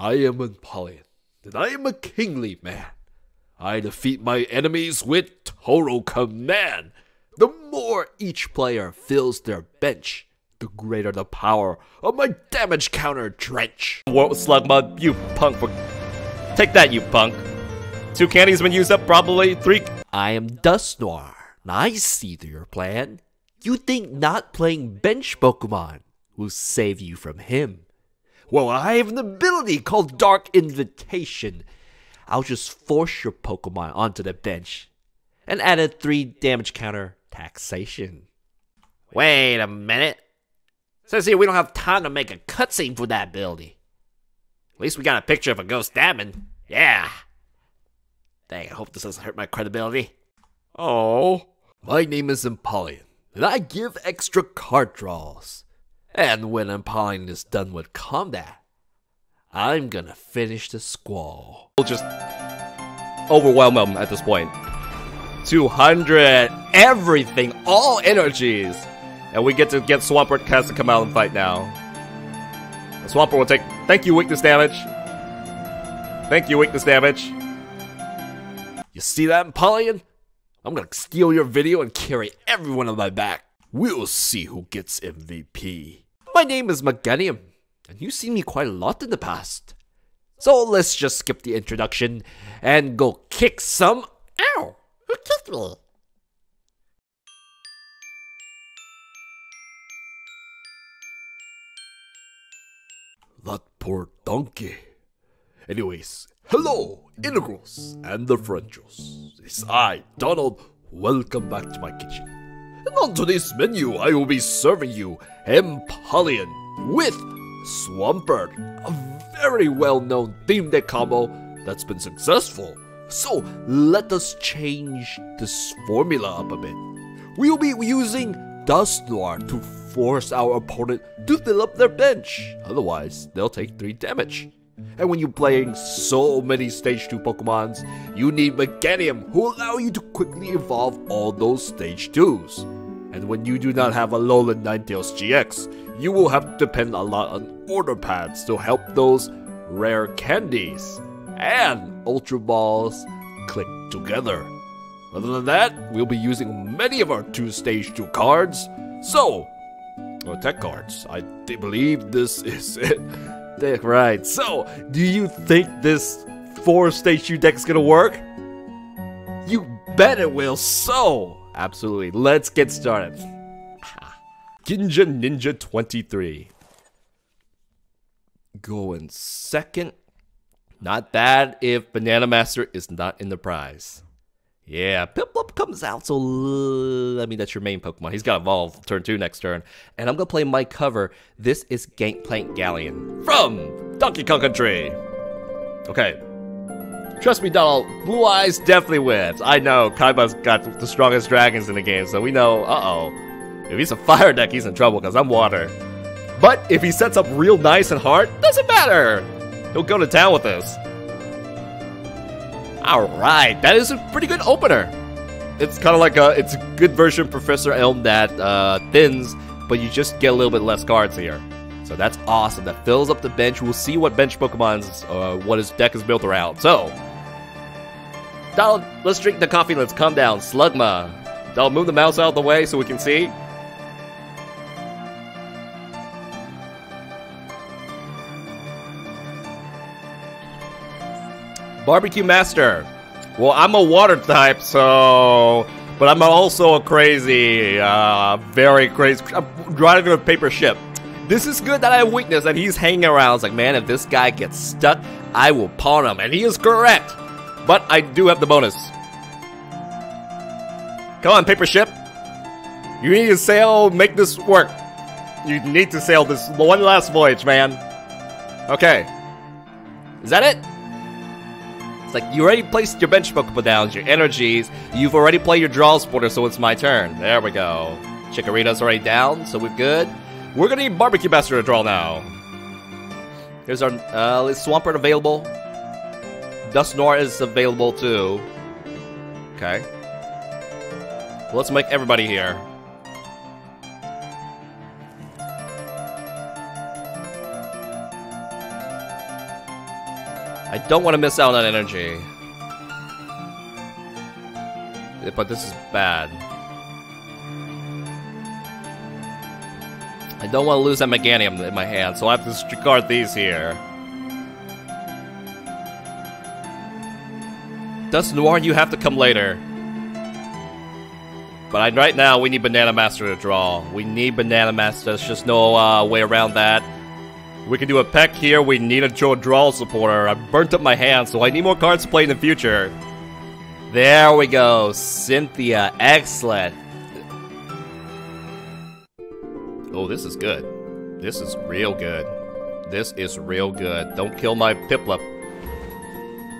I am Empoleon, and I am a kingly man. I defeat my enemies with total command. The more each player fills their bench, the greater the power of my damage counter drench. War Slugma, you punk. For... Take that, you punk. Two candies been used up, probably three. I am Dusknoir, and I see through your plan. You think not playing bench Pokemon will save you from him. Well, I have an ability called Dark Invitation. I'll just force your Pokemon onto the bench and add a 3 damage counter taxation. Wait a minute. Says here we don't have time to make a cutscene for that ability. At least we got a picture of a ghost demon. Yeah. Dang, I hope this doesn't hurt my credibility. Oh. My name is Empoleon, and I give extra card draws. And when Empoleon is done with combat, I'm gonna finish the squall. We'll just overwhelm them at this point. 200, everything, all energies. And we get to get Swampert has to come out and fight now. The Swampert will take, thank you, weakness damage. Thank you, weakness damage. You see that, Empoleon? I'm gonna steal your video and carry everyone on my back. We'll see who gets MVP. My name is Meganium, and you've seen me quite a lot in the past. So let's just skip the introduction and go kick some. Ow! Who kicked me? That poor donkey. Anyways, hello, Integrals and the Frenchos. It's I, Donald. Welcome back to my kitchen. And on today's menu, I will be serving you Empoleon with Swampert, a very well-known theme deck combo that's been successful. So let us change this formula up a bit. We will be using Dusknoir to force our opponent to fill up their bench, otherwise they'll take 3 damage. And when you're playing so many Stage 2 Pokemons, you need Meganium who allow you to quickly evolve all those Stage 2s. And when you do not have a Alolan Ninetales GX, you will have to depend a lot on order pads to help those rare candies. And Ultra Balls click together. Other than that, we'll be using many of our two Stage 2 cards. So, or tech cards. I believe this is it. Deck right. So, do you think this four stage 2 deck is gonna work? You bet it will. So, absolutely. Let's get started. Ginja Ninja 23. Going second. Not bad if Banana Master is not in the prize. Yeah, Piplup comes out, so I mean that's your main Pokemon. He's got Evolve turn two next turn, and I'm gonna play my cover. This is Gangplank Galleon from Donkey Kong Country. Okay, trust me, Donald. Blue Eyes definitely wins. I know Kaiba's got the strongest dragons in the game, so we know. Uh oh, if he's a fire deck, he's in trouble because I'm water. But if he sets up real nice and hard, doesn't matter. He'll go to town with this. Alright, that is a pretty good opener. It's kind of like a, it's a good version of Professor Elm that uh, thins, but you just get a little bit less cards here. So that's awesome. That fills up the bench. We'll see what bench Pokemon's, uh, what his deck is built around. So, Donald, let's drink the coffee. Let's calm down. Slugma. Donald, move the mouse out of the way so we can see. Barbecue Master. Well, I'm a water type, so... But I'm also a crazy, uh, very crazy... I'm driving a paper ship. This is good that I have weakness, and he's hanging around. It's like, man, if this guy gets stuck, I will pawn him. And he is correct. But I do have the bonus. Come on, paper ship. You need to sail, make this work. You need to sail this one last voyage, man. Okay. Is that it? It's like you already placed your bench Pokemon down, your energies. You've already played your draw supporter, so it's my turn. There we go. Chikorita's already down, so we're good. We're gonna need Barbecue Master to draw now. Here's our uh, is Swampert available. Dusknoir is available too. Okay. Let's make everybody here. I don't want to miss out on that energy. But this is bad. I don't want to lose that Meganium in my hand, so I have to discard these here. Noir, you have to come later. But right now, we need Banana Master to draw. We need Banana Master. There's just no uh, way around that. We can do a peck here. We need a Joe draw supporter. I burnt up my hand, so I need more cards to play in the future. There we go. Cynthia. Excellent. Oh, this is good. This is real good. This is real good. Don't kill my Piplup.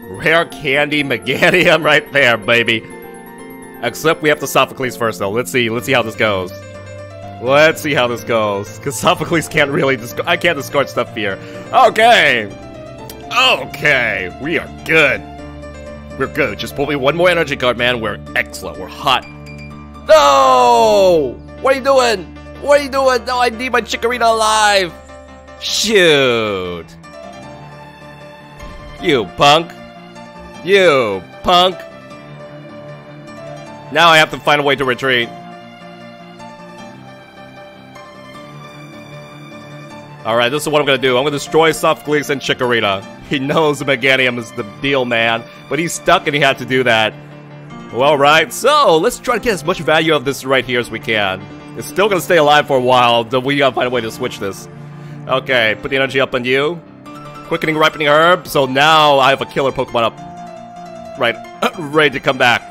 Rare candy Meganium right there, baby. Except we have to Sophocles first, though. Let's see. Let's see how this goes. Let's see how this goes. Because Sophocles can't really. I can't discard stuff here. Okay. Okay. We are good. We're good. Just pull me one more energy card, man. We're excellent. We're hot. No! What are you doing? What are you doing? No, I need my Chikorita alive. Shoot. You punk. You punk. Now I have to find a way to retreat. Alright, this is what I'm gonna do. I'm gonna destroy Sophocles and Chikorita. He knows Meganium is the deal, man. But he's stuck and he had to do that. Well, right, so let's try to get as much value out of this right here as we can. It's still gonna stay alive for a while, but we gotta find a way to switch this. Okay, put the energy up on you. Quickening Ripening Herb, so now I have a killer Pokemon up. Right, uh, ready to come back.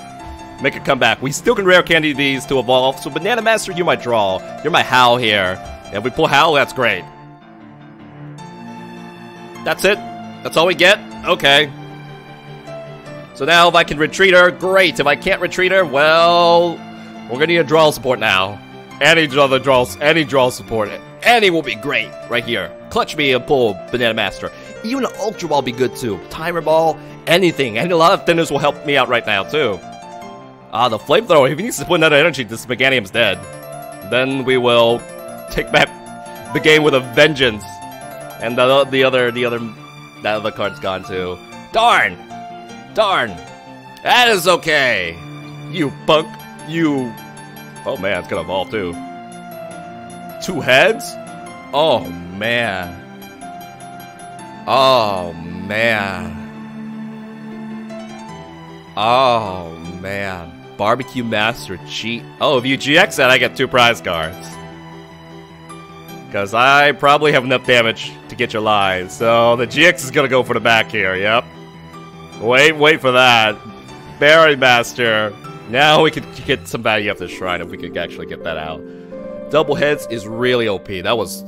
Make a comeback. We still can rare candy these to evolve, so Banana Master, you're my draw. You're my Hau here. And if we pull Hau, that's great. That's it? That's all we get? Okay. So now if I can retreat her, great. If I can't retreat her, well, we're gonna need a draw support now. Any other draws, any draw support, any will be great right here. Clutch me and pull Banana Master. Even an Ultra Ball be good too. Timer Ball, anything. And a lot of thinners will help me out right now too. Ah, the Flamethrower, if he needs to put another energy, this Meganium's dead. Then we will take back the game with a vengeance. And the, the other, the other, that other card's gone too. Darn! Darn! That is okay! You punk! You... Oh man, it's gonna evolve too. Two heads? Oh man. Oh man. Oh man. Barbecue Master cheat. Oh, if you GX that, I get two prize cards. Because I probably have enough damage to get your lives. So the GX is going to go for the back here, yep. Wait, wait for that. Barry Master. Now we could get some value off the shrine if we could actually get that out. Double heads is really OP. That was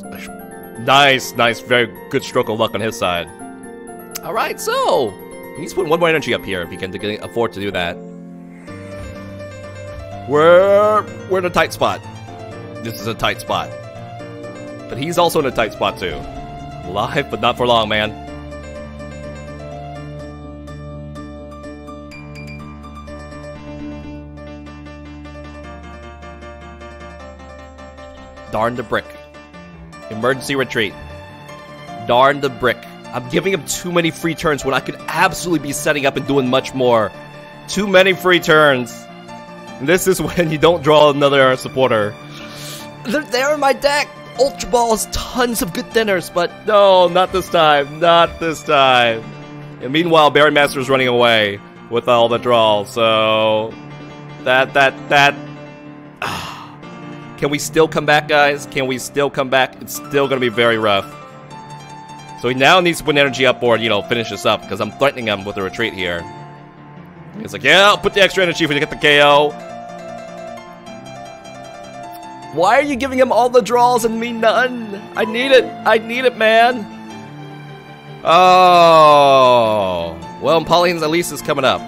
nice, nice, very good stroke of luck on his side. Alright, so he's putting one more energy up here if he can afford to do that. We're we're in a tight spot. This is a tight spot. But he's also in a tight spot too. Live, but not for long, man. Darn the brick. Emergency retreat. Darn the brick. I'm giving him too many free turns when I could absolutely be setting up and doing much more. Too many free turns. This is when you don't draw another supporter. They're there in my deck! Ultra Balls, tons of good thinners, but no, not this time. Not this time. And meanwhile, Berry Master is running away with all the draws, so... That, that, that... Can we still come back, guys? Can we still come back? It's still gonna be very rough. So he now needs to put energy up or, you know, finish this up, because I'm threatening him with a retreat here. He's like, yeah, I'll put the extra energy if we get the KO. Why are you giving him all the draws and me none? I need it. I need it, man. Oh. Well, Pauline's Elise is coming up.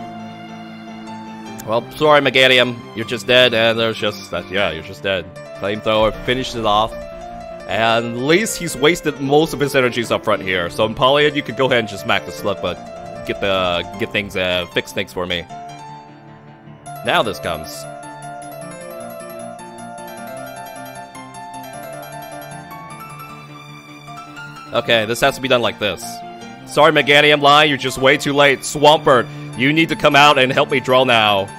Well, sorry, Meganium. You're just dead, and there's just that. Yeah, you're just dead. Flamethrower finished it off. And at least he's wasted most of his energies up front here. So, Empoleon, you could go ahead and just smack the slug, but get the get things uh, fix things for me. Now this comes. Okay, this has to be done like this. Sorry, Meganium Line, you're just way too late. Swampert, you need to come out and help me draw now.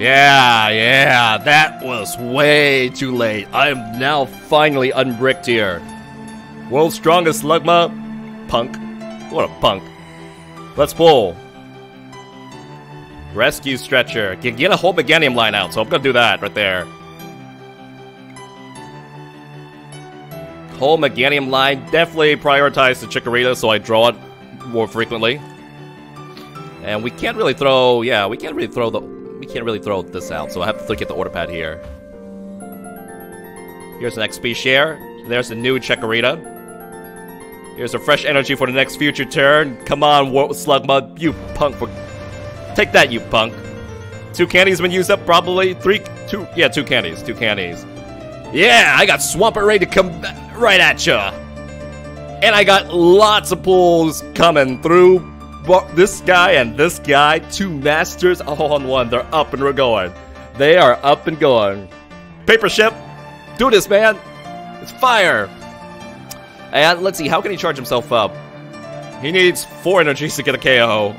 Yeah, yeah, that was way too late. I am now finally unbricked here. World's strongest Slugma? Punk. What a punk. Let's pull. Rescue stretcher. Get, get a whole Meganium line out, so I'm gonna do that right there. Whole Meganium line. Definitely prioritize the Chikorita so I draw it more frequently. And we can't really throw, yeah, we can't really throw the, can't really throw this out, so I have to get the order pad here. Here's an XP share. There's a new Chikorita. Here's a fresh energy for the next future turn. Come on, War Slugma, you punk. For... Take that, you punk. Two candies been used up, probably. Three, two, yeah, two candies, two candies. Yeah, I got Swampert ready to come right at ya. And I got lots of pulls coming through this guy and this guy. Two masters all on one. They're up and we're going. They are up and going. Paper ship, do this, man. It's fire. And let's see, how can he charge himself up? He needs four energies to get a KO.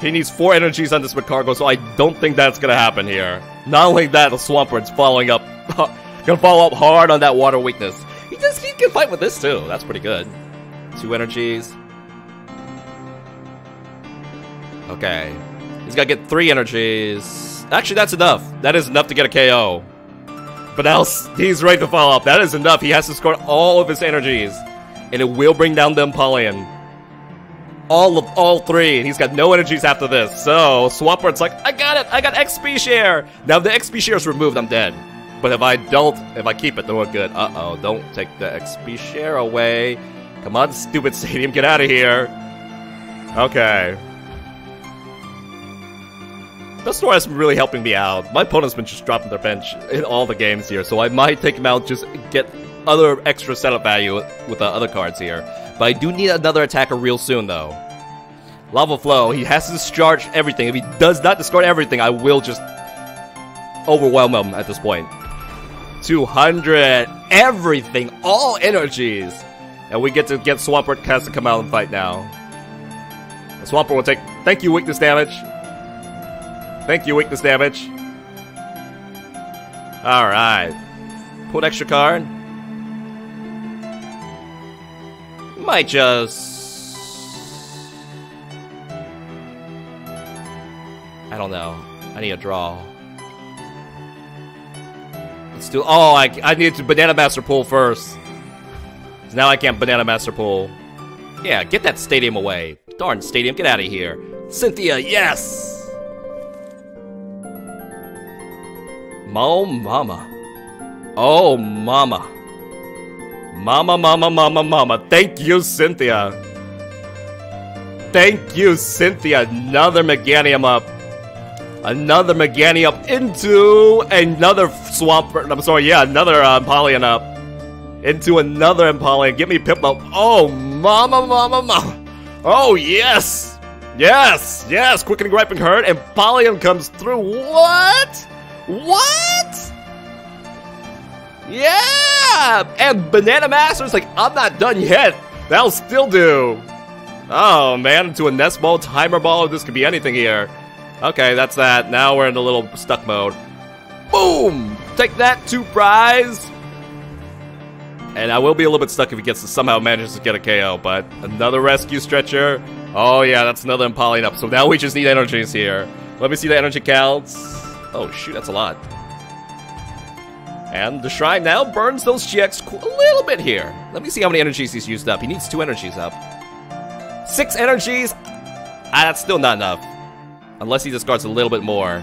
He needs four energies on this Magcargo, so I don't think that's gonna happen here. Not only that, the Swampert's following up, gonna follow up hard on that water weakness. He just he can fight with this too. That's pretty good. Two energies. Okay, he's gotta get three energies. Actually, that's enough. That is enough to get a KO. But else, he's ready to follow up. That is enough. He has to score all of his energies. And it will bring down the Empoleon. All of all three. And he's got no energies after this. So, Swampert's like, I got it. I got XP share. Now, if the XP share is removed, I'm dead. But if I don't, if I keep it, then we're good. Uh-oh, don't take the XP share away. Come on, stupid stadium, get out of here. Okay. The store has been really helping me out. My opponent's been just dropping their bench in all the games here, so I might take him out just get other extra setup value with the other cards here. But I do need another attacker real soon, though. Lava Flow, he has to discharge everything. If he does not discard everything, I will just overwhelm him at this point. 200, everything, all energies. And we get to get Swampert has to come out and fight now. Swampert will take, thank you, weakness damage. Thank you, weakness damage. Alright. Put extra card. Might just... I don't know. I need a draw. Let's do... Oh, I, I need to Banana Master pull first. Now I can't Banana Master pull. Yeah, get that stadium away. Darn stadium, get out of here. Cynthia, yes! Oh, mama. Oh, mama. Mama, mama, mama, mama. Thank you, Cynthia. Thank you, Cynthia. Another Meganium up. Another Meganium up into another Swamp. I'm sorry, yeah, another uh, Empoleon up. Into another Empoleon. Get me Piplup. Oh, mama, mama, mama. Oh, yes. Yes, yes. Quickening Griping Hurt. And Empoleon comes through. What? What? Yeah! And Banana Master's like, I'm not done yet. That'll still do. Oh, man, into a nest ball, timer ball, this could be anything here. Okay, that's that. Now we're in a little stuck mode. Boom! Take that, two prize! And I will be a little bit stuck if he gets to somehow manages to get a KO, but another rescue stretcher. Oh yeah, that's another Empoleon up. So now we just need energies here. Let me see the energy counts. Oh shoot, that's a lot. And the Shrine now burns those GX a little bit here. Let me see how many energies he's used up. He needs two energies up. Six energies? Ah, that's still not enough. Unless he discards a little bit more.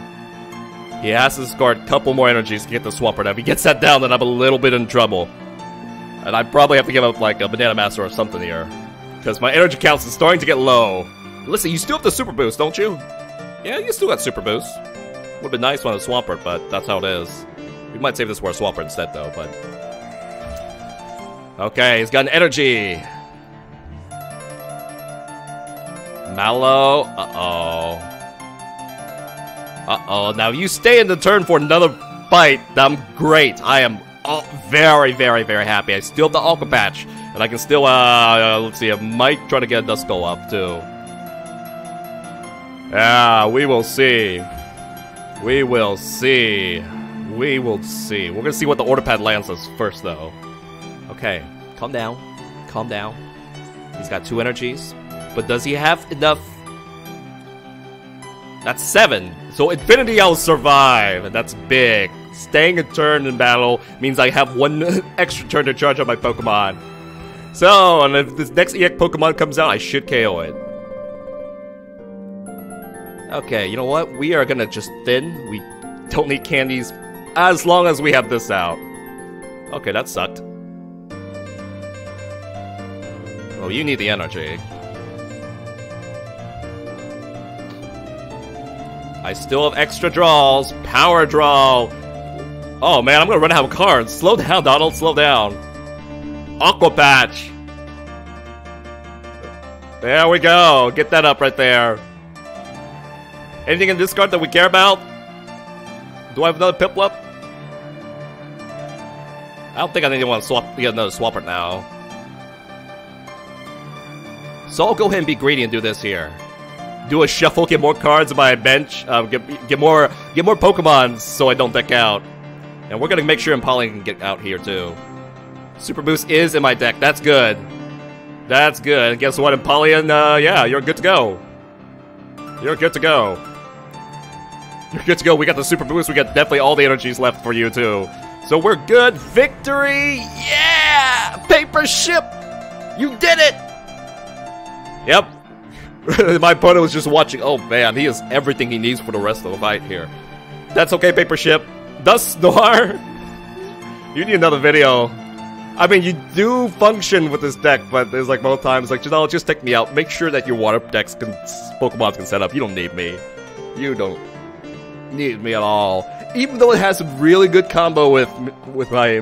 He has to discard a couple more energies to get the Swampert. If he gets that down, then I'm a little bit in trouble. And I probably have to give up like a Banana Master or something here. Because my energy counts is starting to get low. Listen, you still have the Super Boost, don't you? Yeah, you still got Super Boost. Would have been nice on a Swampert, but that's how it is. We might save this for a Swampert instead, though, but... Okay, he's got an energy. Mallow. Uh-oh. Uh-oh. Now, you stay in the turn for another bite. I'm great. I am very, very, very happy. I still have the Aqua Patch. And I can still, uh, let's see, I might try to get a Duskull up too. Yeah, we will see. We will see. We will see. We're gonna see what the order pad lands us first, though. Okay, calm down. Calm down. He's got two energies. But does he have enough? That's seven. So Infinity I'll survive, that's big. Staying a turn in battle means I have one extra turn to charge up my Pokemon. So, and if this next EX Pokemon comes out, I should KO it. Okay, you know what? We are gonna just thin. We don't need candies as long as we have this out. Okay, that sucked. Oh, you need the energy. I still have extra draws. Power draw. Oh man, I'm gonna run out of cards. Slow down, Donald. Slow down. Aqua Patch. There we go. Get that up right there. Anything in this card that we care about? Do I have another Piplup? I don't think I need to want to swap get another Swampert now. So I'll go ahead and be greedy and do this here. Do a shuffle, get more cards on my bench, uh, get get more get more Pokemon so I don't deck out. And we're gonna make sure Empoleon can get out here too. Super Boost is in my deck. That's good. That's good. Guess what, Empoleon? Uh, yeah, you're good to go. You're good to go. You're good to go. We got the Super Boost. We got definitely all the energies left for you too. So we're good. Victory! Yeah! Paper ship! You did it! Yep. My opponent was just watching. Oh man, he has everything he needs for the rest of the fight here. That's okay, Paper Ship. Thus, Noir. You need another video. I mean, you do function with this deck, but there's like most times, like, Janelle, just take me out. Make sure that your water decks can, Pokemon can set up. You don't need me. You don't need me at all. Even though it has a really good combo with with my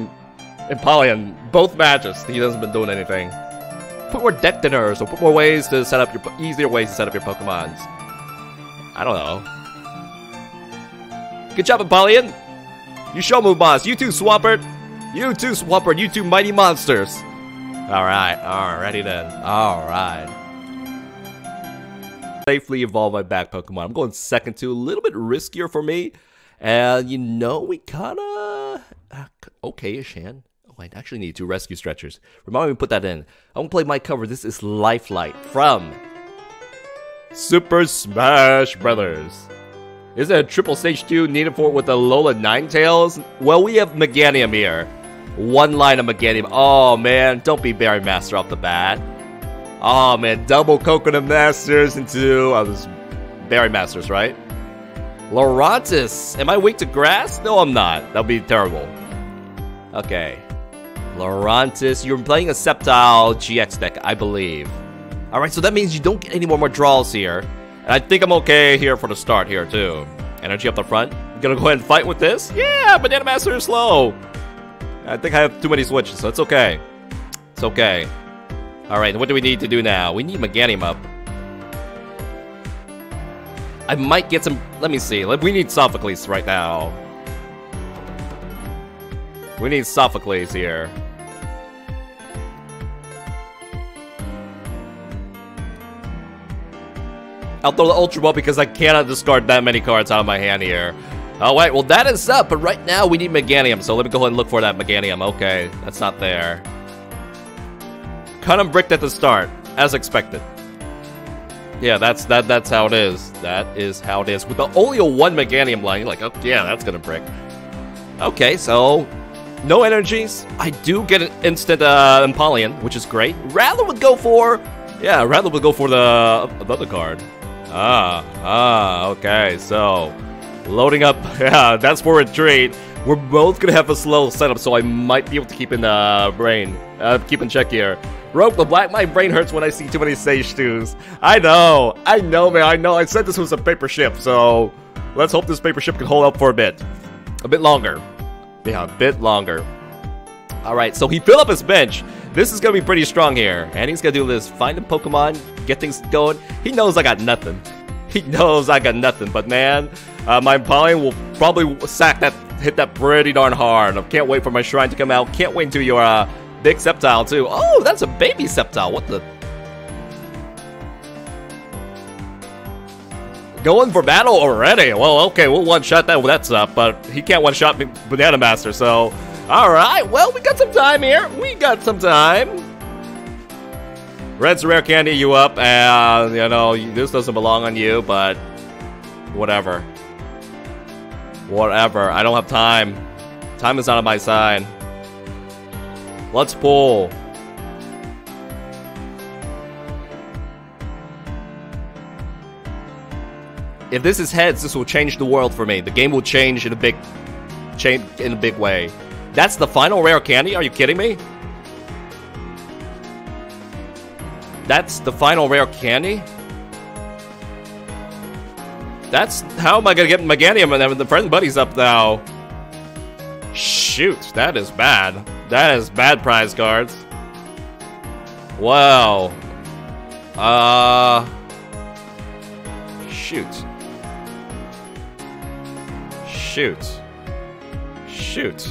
Empoleon, both matches, he hasn't been doing anything. Put more deck thinners, or put more ways to set up your easier ways to set up your Pokemons. I don't know. Good job, Empoleon. You show move, boss. You too, Swampert. You too, Swampert. You two mighty monsters. All right, alrighty then. All right. Safely evolve my back Pokemon. I'm going second to a little bit riskier for me. And you know, we kinda uh, okay-ish hand. Oh, I actually need two rescue stretchers. Remind me to put that in. I'm gonna play my cover. This is Lifelight from Super Smash Brothers. Is it a triple stage 2 needed for it with a Alola Ninetales? Well, we have Meganium here. One line of Meganium. Oh man, don't be Berry Master off the bat. Oh man, double Coconut Masters into oh, this Berry Masters, right? Lorantis, Am I weak to grass? No, I'm not. That'll be terrible. Okay. Lorantis, You're playing a Sceptile GX deck, I believe. Alright, so that means you don't get any more, more draws here. And I think I'm okay here for the start here, too. Energy up the front. Gonna go ahead and fight with this? Yeah, Banana Master is slow. I think I have too many switches, so it's okay. It's okay. Alright, what do we need to do now? We need Meganium up. I might get some... Let me see. We need Sophocles right now. We need Sophocles here. I'll throw the Ultra Ball because I cannot discard that many cards out of my hand here. Wait, well, that is up, but right now we need Meganium, so let me go ahead and look for that Meganium. Okay, that's not there. Cut him bricked at the start, as expected. Yeah, that's that. That's how it is. That is how it is. With the, only a one Meganium line, you're like, oh, yeah, that's gonna brick. Okay, so no energies. I do get an instant uh, Empoleon, which is great. Rather would go for, yeah, Rather would go for the, the other card. Ah, ah, okay, so loading up, yeah, that's for a trade. We're both gonna have a slow setup, so I might be able to keep in uh, brain, uh, keep in check here. Rope the black, my brain hurts when I see too many Stage 2s. I know, I know, man, I know. I said this was a paper ship, so let's hope this paper ship can hold up for a bit, a bit longer. Yeah, a bit longer. All right, so he filled up his bench. This is to be pretty strong here. And he's to do this. Find a Pokemon, get things going. He knows I got nothing. He knows I got nothing. But man, uh, my Empoleon will probably sack that, hit that pretty darn hard. I can't wait for my Shrine to come out. Can't wait until your uh, Big Sceptile, too. Oh, that's a baby Sceptile. What the? Going for battle already. Well, okay, we'll one-shot that that's up, but he can't one-shot Banana Master, so... Alright, well, we got some time here. We got some time. Red's Rare Candy you up, and, you know, this doesn't belong on you, but... Whatever. Whatever. I don't have time. Time is not on my side. Let's pull. If this is heads, this will change the world for me. The game will change in a big change in a big way. That's the final rare candy? Are you kidding me? That's the final rare candy? That's how am I gonna get Meganium and the friend buddies up now? Shoot, that is bad. That is bad prize cards. Wow. Uh shoot. Shoot. Shoot.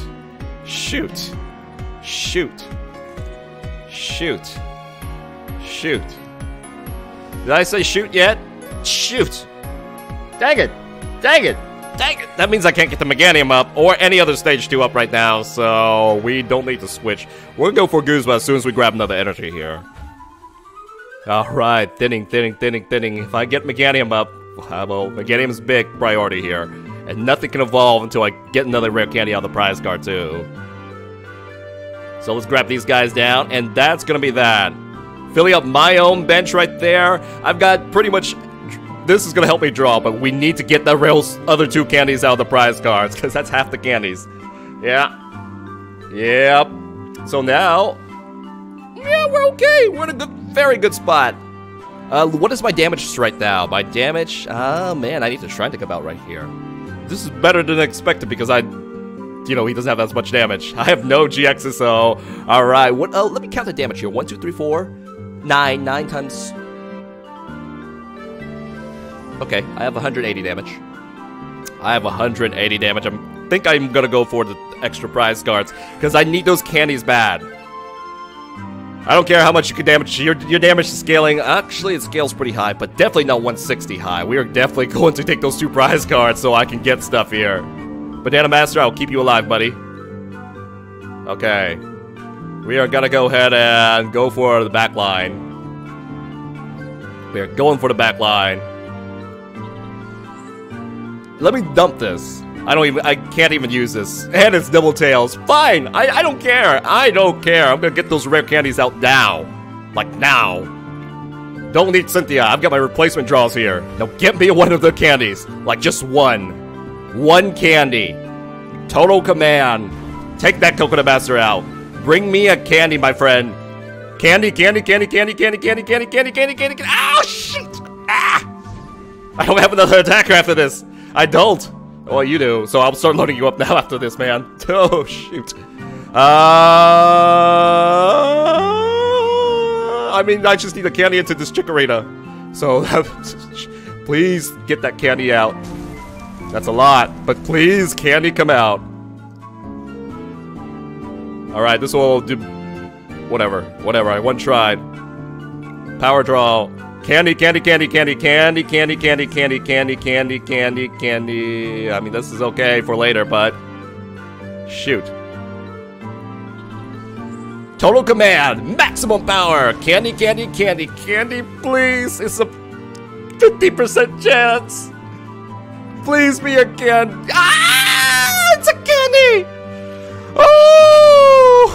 Shoot. Shoot. Shoot. Shoot. Did I say shoot yet? Shoot. Dang it! Dang it! Dang it! That means I can't get the Meganium up, or any other stage 2 up right now, so we don't need to switch. We'll go for Guzma as soon as we grab another energy here. Alright, thinning, thinning, thinning, thinning. If I get Meganium up, uh, well, Meganium's big priority here. And nothing can evolve until I get another rare candy out of the prize card, too. So let's grab these guys down, and that's gonna be that. Filling up my own bench right there. I've got pretty much this is gonna help me draw, but we need to get the real other two candies out of the prize cards, because that's half the candies. Yeah. Yep. So now, yeah, we're okay. We're in a good, very good spot. Uh, what is my damage right now? My damage, uh, man, I need to Shrine to come out right here. This is better than expected because I, you know, he doesn't have as much damage. I have no GXs, so, all right. What? Oh, let me count the damage here. One, two, three, four, nine. Nine times Okay, I have 180 damage. I have 180 damage. I think I'm gonna go for the extra prize cards because I need those candies bad. I don't care how much you can damage. Your, your damage is scaling. Actually, it scales pretty high, but definitely not 160 high. We are definitely going to take those two prize cards so I can get stuff here. Banana Master, I'll keep you alive, buddy. Okay. We are gonna go ahead and go for the back line. We are going for the back line. Let me dump this. I don't even, I can't even use this. And it's double tails. Fine, I, I don't care. I don't care. I'm gonna get those rare candies out now. Like now. Don't need Cynthia. I've got my replacement draws here. Now get me one of the candies. Like just one. One candy. Total command. Take that coconut master out. Bring me a candy, my friend. Candy, candy, candy, candy, candy, candy, candy, candy, candy, candy, candy. Oh, shit! Ah! I don't have another attacker after this. I don't. Well, you do. So I'll start loading you up now after this, man. Oh, shoot. Uh, I mean, I just need a candy into this Chikorita. So, please get that candy out. That's a lot, but please, candy come out. Alright, this will do... Whatever, whatever, I one tried. Power draw. Candy, candy, candy, candy, candy, candy, candy, candy, candy, candy, candy, candy. I mean, this is okay for later, but... Shoot. Total command, maximum power, candy, candy, candy, candy, please. It's a 50% chance. Please be a candy. Ah, it's a candy. Oh,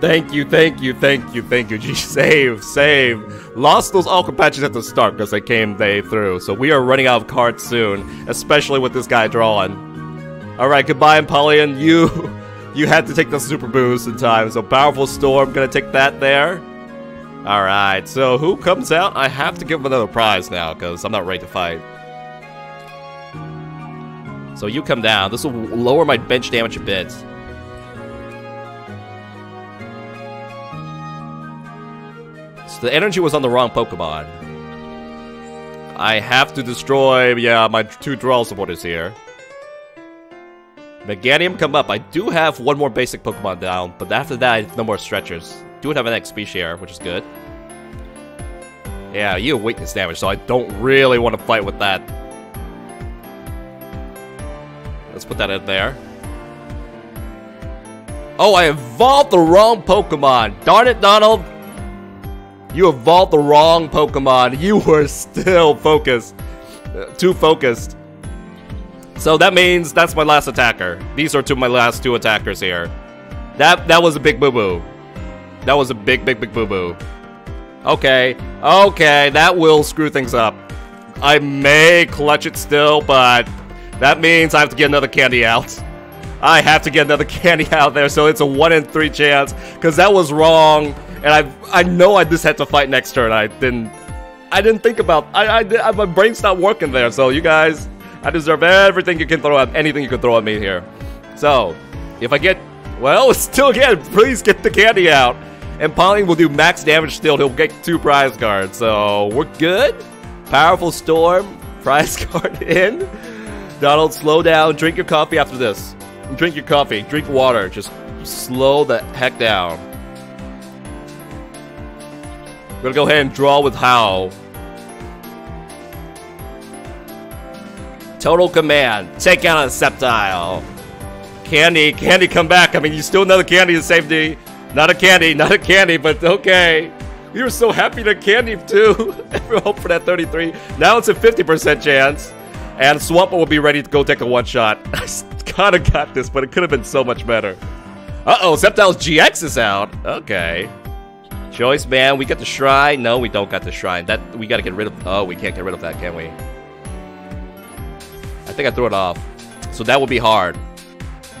Thank you, thank you, thank you, thank you. Save, save. Lost those Aqua patches at the start because they came they through. So we are running out of cards soon, especially with this guy drawing. Alright, goodbye, Empoleon. You you had to take the super boost in time. So powerful storm, gonna take that there. Alright, so who comes out? I have to give him another prize now, because I'm not ready to fight. So you come down. This will lower my bench damage a bit. So the energy was on the wrong Pokemon. I have to destroy, yeah, my two draw supporters here. Meganium come up. I do have one more basic Pokemon down, but after that, no more stretchers. Do have an XP share, which is good. Yeah, you have weakness damage, so I don't really want to fight with that. Let's put that in there. Oh, I evolved the wrong Pokemon. Darn it, Donald. You evolved the wrong Pokemon. You were still focused. Uh, too focused. So that means that's my last attacker. These are two my last two attackers here. That that was a big boo-boo. That was a big, big, big boo-boo. Okay, okay, that will screw things up. I may clutch it still, but that means I have to get another candy out. I have to get another candy out there, so it's a 1 in 3 chance, because that was wrong, and I I know I just had to fight next turn. I didn't I didn't think about I, I, I my brain stopped working there. So you guys, I deserve everything you can throw at anything you can throw at me here. So if I get well, still again, please get the candy out. And Pauline will do max damage still. He'll get two prize cards. So we're good. Powerful Storm. Prize card in. Donald, slow down. Drink your coffee after this. Drink your coffee. Drink water. Just slow the heck down. We're gonna go ahead and draw with Hau. Total command. Take out a Sceptile. Candy, candy, come back. I mean, you still another candy to safety. Not a candy, not a candy, but okay. We were so happy to candy too. we hope for that 33. Now it's a 50% chance. And Swampert will be ready to go take a one shot. I kinda got this, but it could have been so much better. Uh-oh, Sceptile's GX is out. Okay. Choice man, we got the shrine. No, we don't got the shrine. That we gotta get rid of. Oh, we can't get rid of that, can we? I think I threw it off. So that will be hard.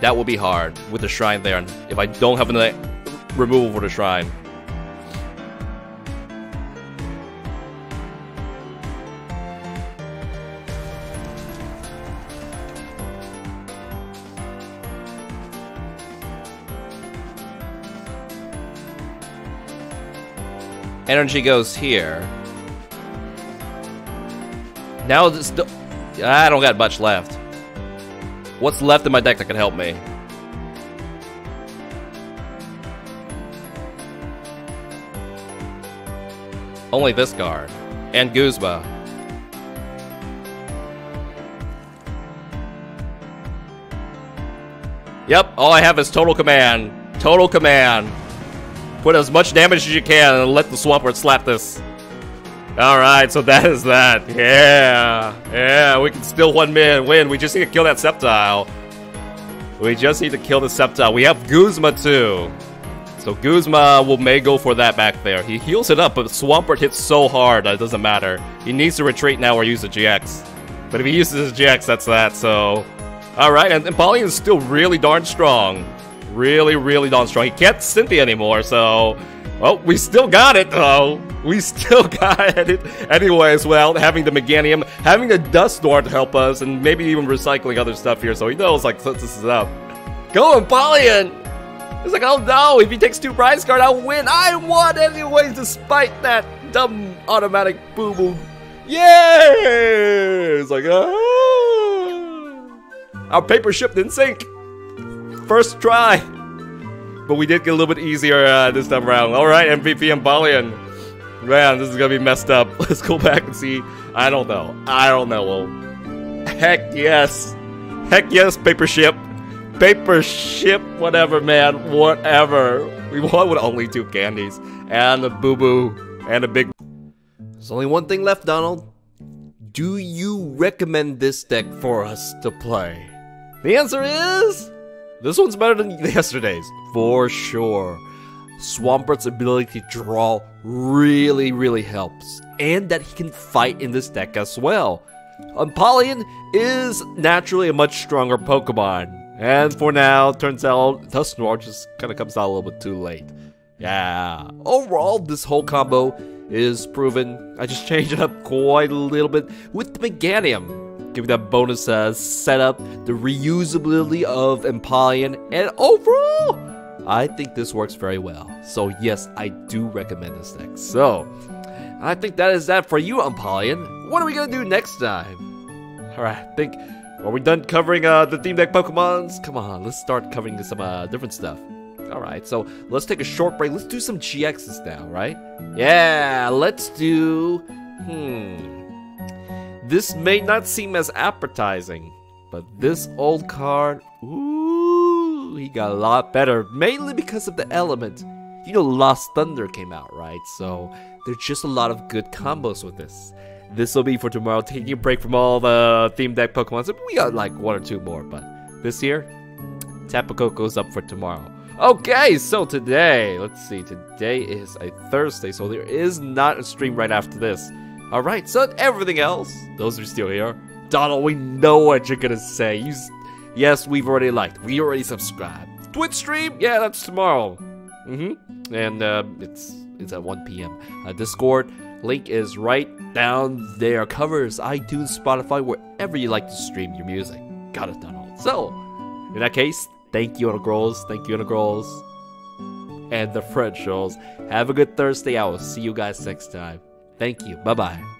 That will be hard with the shrine there. If I don't have another removal for the shrine. Energy goes here. Now this. I don't got much left. What's left in my deck that can help me? Only this card. And Guzma. Yep, all I have is total command. Total command. Put as much damage as you can and let the Swampert slap this. Alright, so that is that. Yeah. Yeah, we can still one man win. We just need to kill that Sceptile. We just need to kill the Sceptile. We have Guzma too. So Guzma will may go for that back there. He heals it up, but Swampert hits so hard that it doesn't matter. He needs to retreat now or use a GX. But if he uses his GX, that's that, so... Alright, and, and is still really darn strong. Really, really darn strong. He can't Cynthia anymore, so... Well, we still got it, though. We still got it. Anyways, well, having the Meganium, having a Dusknoir to help us, and maybe even recycling other stuff here, so he knows, like, this is up. Go, Empoleon! It's like, oh no, if he takes two prize card, I'll win. I won anyways, despite that dumb automatic boo-boo. Yeah! It's like, ah. Our paper ship didn't sink. First try. But we did get a little bit easier uh, this time around. Alright, MVP Empoleon. Man, this is gonna be messed up. Let's go back and see. I don't know. I don't know. Well, heck yes. Heck yes, paper ship paper ship, whatever, man, whatever. We want with only two candies and a boo boo and a big. There's only one thing left, Donald. Do you recommend this deck for us to play? The answer is this one's better than yesterday's, for sure. Swampert's ability to draw really, really helps, and that he can fight in this deck as well. Um, Empoleon is naturally a much stronger Pokemon, and for now, turns out Dusknoir just kind of comes out a little bit too late. Yeah. Overall, this whole combo is proven. I just changed it up quite a little bit with the Meganium. Give me that bonus uh, setup, the reusability of Empoleon, and overall, I think this works very well. So yes, I do recommend this deck. So, I think that is that for you, Empoleon. What are we gonna do next time? Alright, I think, are we done covering uh, the theme deck Pokemons? Come on, let's start covering some uh, different stuff. Alright, so let's take a short break. Let's do some GXs now, right? Yeah, let's do... Hmm... This may not seem as appetizing, but this old card, ooh, he got a lot better, mainly because of the element. You know, Lost Thunder came out, right? So there's just a lot of good combos with this. This will be for tomorrow, taking a break from all the theme deck Pokemon. So we got like one or two more, but this year, Tapu Koko's up for tomorrow. Okay, so today, let's see, today is a Thursday, so there is not a stream right after this. Alright, so everything else, those are still here. Donald, we know what you're gonna say. Yes, we've already liked, we already subscribed. Twitch stream? Yeah, that's tomorrow. Mm-hmm. And uh, it's it's at 1 p.m. Uh, Discord link is right down there. Covers iTunes, Spotify, wherever you like to stream your music. Got it, Donald. So, in that case, thank you, girls. Thank you, girls. And the French Have a good Thursday. I will see you guys next time. Thank you. Bye bye.